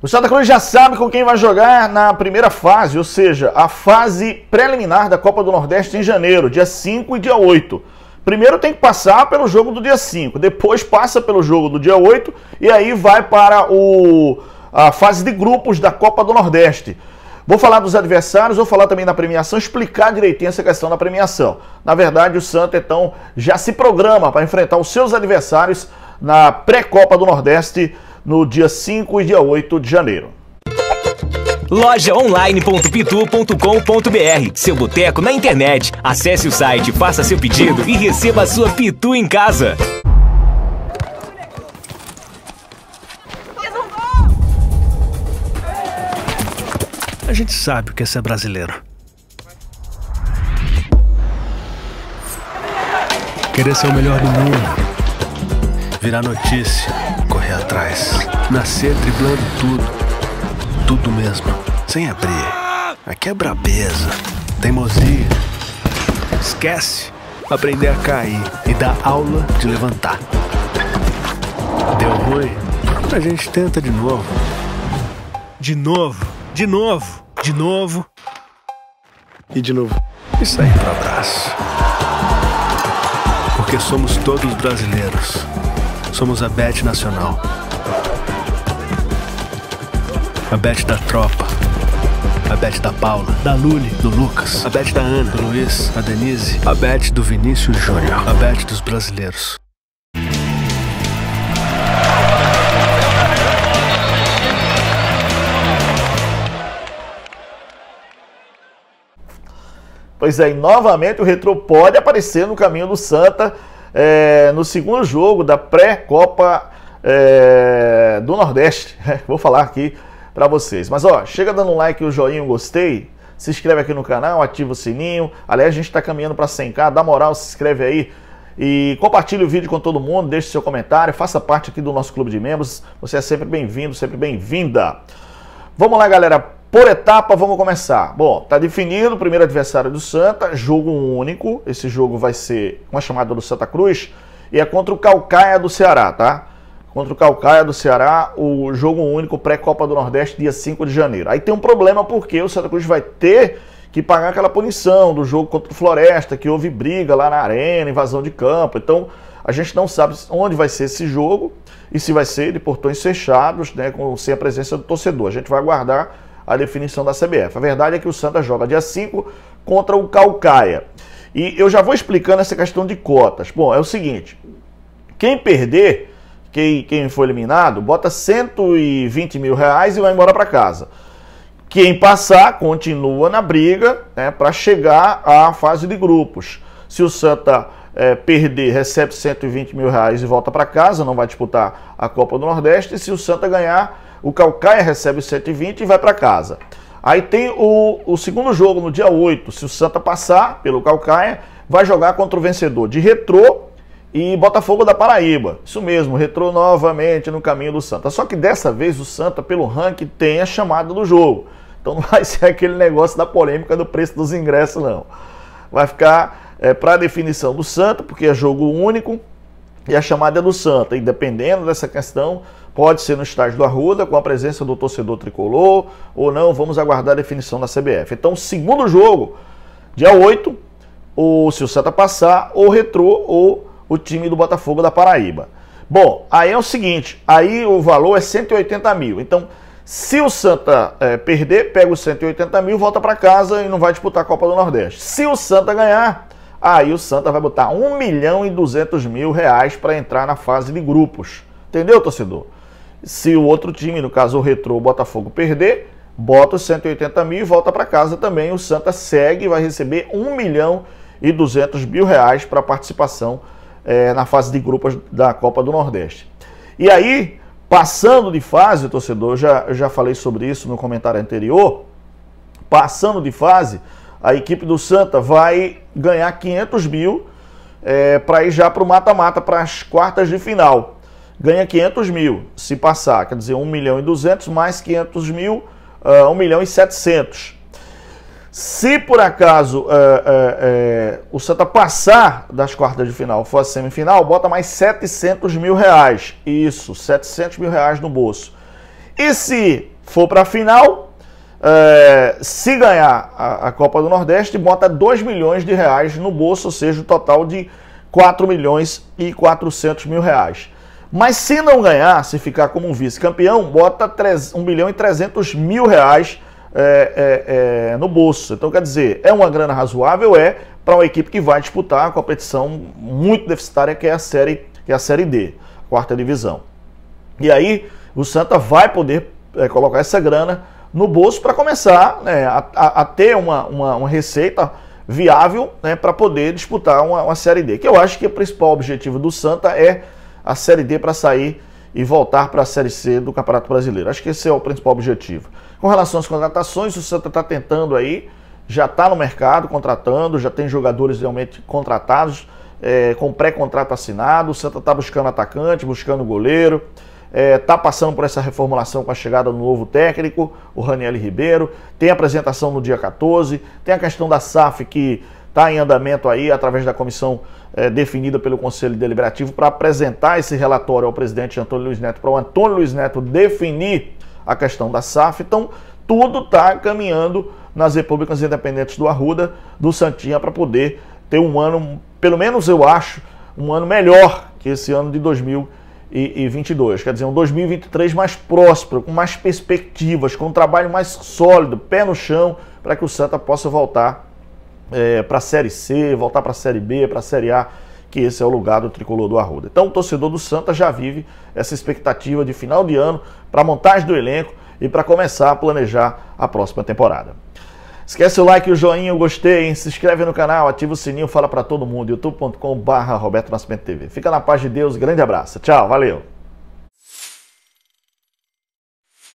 O Santa Cruz já sabe com quem vai jogar na primeira fase, ou seja, a fase preliminar da Copa do Nordeste em janeiro, dia 5 e dia 8. Primeiro tem que passar pelo jogo do dia 5, depois passa pelo jogo do dia 8 e aí vai para o, a fase de grupos da Copa do Nordeste. Vou falar dos adversários, vou falar também da premiação, explicar direitinho essa questão da premiação. Na verdade, o Santa então já se programa para enfrentar os seus adversários na pré-Copa do Nordeste no dia 5 e dia 8 de janeiro. Lojaonline.pitu.com.br Seu boteco na internet. Acesse o site, faça seu pedido e receba a sua Pitu em casa. A gente sabe o que é ser brasileiro. Querer ser o melhor do mundo. Virar notícia atrás. Nascer driblando tudo. Tudo mesmo. Sem abrir. Aqui é brabeza. Teimosia. Esquece. Aprender a cair e dar aula de levantar. Deu ruim? A gente tenta de novo. De novo. De novo. De novo. E de novo. E sair pro abraço. Porque somos todos brasileiros. Somos a Bet Nacional. A Bet da Tropa. A Bet da Paula, da Luli, do Lucas. A Bet da Ana, do Luiz, a Denise. A Bet do Vinícius Júnior. A Bet dos brasileiros. Pois é, e novamente o Retro pode aparecer no caminho do Santa é, no segundo jogo da pré-Copa é, do Nordeste. Vou falar aqui para vocês. Mas ó, chega dando um like, o um joinha, um gostei. Se inscreve aqui no canal, ativa o sininho. Aliás, a gente está caminhando para 100k. Dá moral, se inscreve aí. E compartilhe o vídeo com todo mundo, deixe seu comentário, faça parte aqui do nosso clube de membros. Você é sempre bem-vindo, sempre bem-vinda. Vamos lá, galera. Por etapa, vamos começar. Bom, tá definido o primeiro adversário do Santa, jogo único. Esse jogo vai ser uma chamada do Santa Cruz e é contra o Calcaia do Ceará, tá? Contra o Calcaia do Ceará, o jogo único pré-Copa do Nordeste, dia 5 de janeiro. Aí tem um problema porque o Santa Cruz vai ter que pagar aquela punição do jogo contra o Floresta, que houve briga lá na arena, invasão de campo. Então, a gente não sabe onde vai ser esse jogo e se vai ser de portões fechados, né, com, sem a presença do torcedor. A gente vai aguardar a definição da CBF. A verdade é que o Santa joga dia 5 contra o Calcaia. E eu já vou explicando essa questão de cotas. Bom, é o seguinte: quem perder, quem, quem eliminado, bota 120 mil reais e vai embora para casa. Quem passar, continua na briga né, para chegar à fase de grupos. Se o Santa é, perder, recebe 120 mil reais e volta para casa, não vai disputar a Copa do Nordeste. E se o Santa ganhar, o Calcaia recebe 120 e vai para casa. Aí tem o, o segundo jogo no dia 8. Se o Santa passar pelo Calcaia, vai jogar contra o vencedor de Retrô e Botafogo da Paraíba. Isso mesmo, Retrô novamente no caminho do Santa. Só que dessa vez o Santa, pelo ranking, tem a chamada do jogo. Então não vai ser aquele negócio da polêmica do preço dos ingressos, não. Vai ficar é, para definição do Santa, porque é jogo único e a chamada é do Santa. E dependendo dessa questão, Pode ser no estádio do Arruda, com a presença do torcedor tricolor, ou não, vamos aguardar a definição da CBF. Então, segundo jogo, dia 8, ou se o Santa passar, ou Retrô, ou o time do Botafogo da Paraíba. Bom, aí é o seguinte, aí o valor é 180 mil. Então, se o Santa é, perder, pega os 180 mil, volta para casa e não vai disputar a Copa do Nordeste. Se o Santa ganhar, aí o Santa vai botar 1 milhão e 200 mil reais para entrar na fase de grupos. Entendeu, torcedor? Se o outro time, no caso o Retrô, o Botafogo, perder, bota os 180 mil e volta para casa também. O Santa segue e vai receber 1 milhão e 200 mil reais para participação é, na fase de grupos da Copa do Nordeste. E aí, passando de fase, torcedor, já, já falei sobre isso no comentário anterior, passando de fase, a equipe do Santa vai ganhar 500 mil é, para ir já para o mata-mata, para as quartas de final ganha 500 mil. Se passar, quer dizer, 1 milhão e 200 mais 500 mil, uh, 1 milhão e 700. Se por acaso uh, uh, uh, o Santa passar das quartas de final, for a semifinal, bota mais 700 mil reais. Isso, 700 mil reais no bolso. E se for para a final, é, se ganhar a, a, Copa do Nordeste, bota 2 milhões de reais no bolso, ou seja, o um total de 4 milhões e 400 mil reais. Mas se não ganhar, se ficar como um vice-campeão, bota 3, 1 milhão e 300 mil reais é, é, é, no bolso. Então, quer dizer, é uma grana razoável, é, para uma equipe que vai disputar a competição muito deficitária, que é a Série, que é a série D, quarta divisão. E aí, o Santa vai poder é, colocar essa grana no bolso para começar né, a, a, ter uma, uma, uma receita viável né, para poder disputar uma, uma, Série D. Que eu acho que o principal objetivo do Santa é a Série D para sair e voltar para a Série C do Campeonato Brasileiro. Acho que esse é o principal objetivo. Com relação às contratações, o Santa está tentando aí, já está no mercado contratando, já tem jogadores realmente contratados, é, com pré-contrato assinado. O Santa está buscando atacante, buscando goleiro está é, tá passando por essa reformulação com a chegada do novo técnico, o Raniel Ribeiro. Tem apresentação no dia 14, tem a questão da SAF que está em andamento aí através da comissão é, definida pelo Conselho Deliberativo para apresentar esse relatório ao presidente Antônio Luiz Neto, para o Antônio Luiz Neto definir a questão da SAF. Então, tudo está caminhando nas repúblicas independentes do Arruda, do Santinha, para poder ter um ano, pelo menos eu acho, um ano melhor que esse ano de 2020 e, 22. Quer dizer, um 2023 mais próspero, com mais perspectivas, com um trabalho mais sólido, pé no chão, para que o Santa possa voltar é, para a Série C, voltar para a Série B, para a Série A, que esse é o lugar do tricolor do Arruda. Então, o torcedor do Santa já vive essa expectativa de final de ano para montagem do elenco e para começar a planejar a próxima temporada. Esquece o like, o joinha, o gostei, se inscreve no canal, ativa o sininho, fala para todo mundo, youtube.com.br Roberto Nascimento TV. Fica na paz de Deus, grande abraço, tchau, valeu!